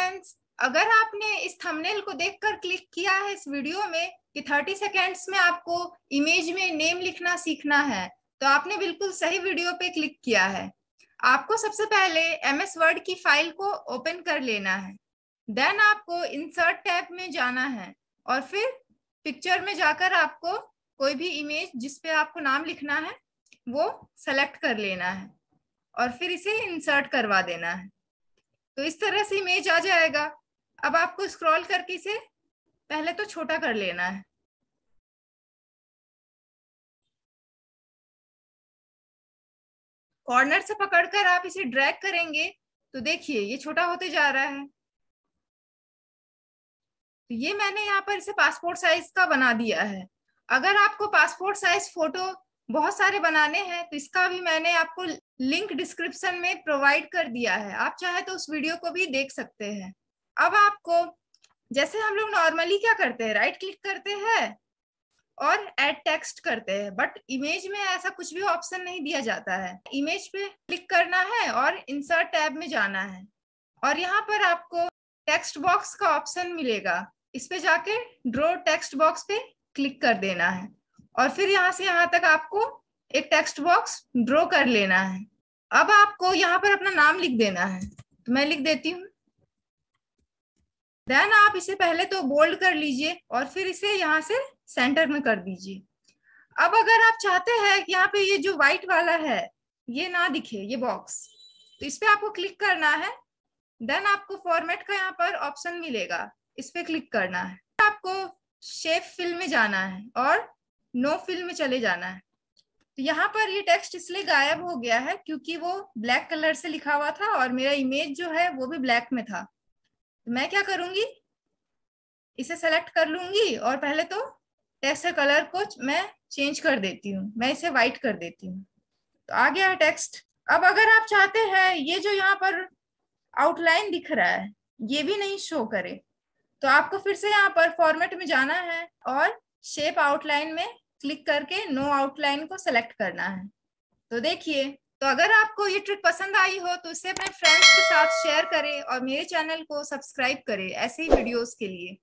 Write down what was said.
Friends अगर आपने इस थंबनेल को देखकर क्लिक किया है इस वीडियो में कि 30 सेकेंड्स में आपको इमेज में नेम लिखना सीखना है तो आपने बिल्कुल सही वीडियो पे क्लिक किया है। आपको सबसे पहले एम एस वर्ड की फ़ाइल को ओपन कर लेना है। देन आपको इंसर्ट टैब में जाना है और फिर पिक्चर में जाकर आपको कोई भी इमेज जिसपे आपको नाम लिखना है, वो सेलेक्ट कर लेना है और फिर इसे इंसर्ट करवा देना है। तो इस तरह से इमेज आ जाएगा। अब आपको स्क्रॉल करके इसे पहले तो छोटा कर लेना है। कॉर्नर से पकड़कर आप इसे ड्रैग करेंगे तो देखिए ये छोटा होते जा रहा है। तो ये मैंने यहाँ पर इसे पासपोर्ट साइज़ का बना दिया है। अगर आपको पासपोर्ट साइज़ फ़ोटो बहुत सारे बनाने हैं तो इसका भी मैंने आपको लिंक डिस्क्रिप्शन में प्रोवाइड कर दिया है। आप चाहे तो उस वीडियो को भी देख सकते हैं। अब आपको, जैसे हम लोग नॉर्मली क्या करते हैं, राइट क्लिक करते हैं और एड टेक्स्ट करते हैं, बट इमेज में ऐसा कुछ भी ऑप्शन नहीं दिया जाता है। इमेज पे क्लिक करना है और इंसर्ट टैब में जाना है। और यहाँ पर आपको टेक्स्ट बॉक्स का ऑप्शन मिलेगा। इस पे जाके ड्रो टेक्स्ट बॉक्स पे क्लिक कर देना है। और फिर यहाँ से यहाँ तक आपको एक टेक्स्ट बॉक्स ड्रॉ कर लेना है। अब आपको यहाँ पर अपना नाम लिख देना है। तो मैं लिख देती हूँ। देन आप इसे पहले तो बोल्ड कर लीजिए और फिर इसे यहाँ से सेंटर में कर दीजिए। अब अगर आप चाहते हैं कि यहाँ पे ये जो व्हाइट वाला है, ये ना दिखे, ये बॉक्स तो इस पे आपको क्लिक करना है। देन आपको फॉर्मेट का यहाँ पर ऑप्शन मिलेगा। इस पर क्लिक करना है। आपको शेप फिल में जाना है और नो फिल में चले जाना है। तो यहाँ पर ये टेक्स्ट इसलिए गायब हो गया है क्योंकि वो ब्लैक कलर से लिखा हुआ था और मेरा इमेज जो है वो भी ब्लैक में था। तो मैं क्या करूँगी? इसे सेलेक्ट कर लूँगी और पहले तो टेक्स्ट कलर को मैं चेंज कर देती हूँ। मैं इसे व्हाइट कर देती हूँ। तो आ गया है टेक्स्ट अब अगर आप चाहते हैं ये जो यहाँ पर आउटलाइन दिख रहा है, ये भी नहीं शो करे। तो आपको फिर से यहाँ पर फॉर्मेट में जाना है और शेप आउटलाइन में क्लिक करके नो आउटलाइन को सेलेक्ट करना है। तो देखिए तो अगर आपको ये ट्रिक पसंद आई हो तो इसे अपने फ्रेंड्स के साथ शेयर करें और मेरे चैनल को सब्सक्राइब करें ऐसे ही वीडियोस के लिए।